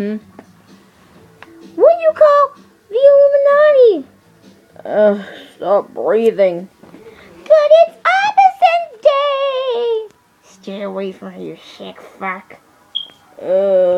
Hmm? What do you call the Illuminati? Ugh, stop breathing. But it's opposite day. Stay away from her, you sick fuck. Ugh.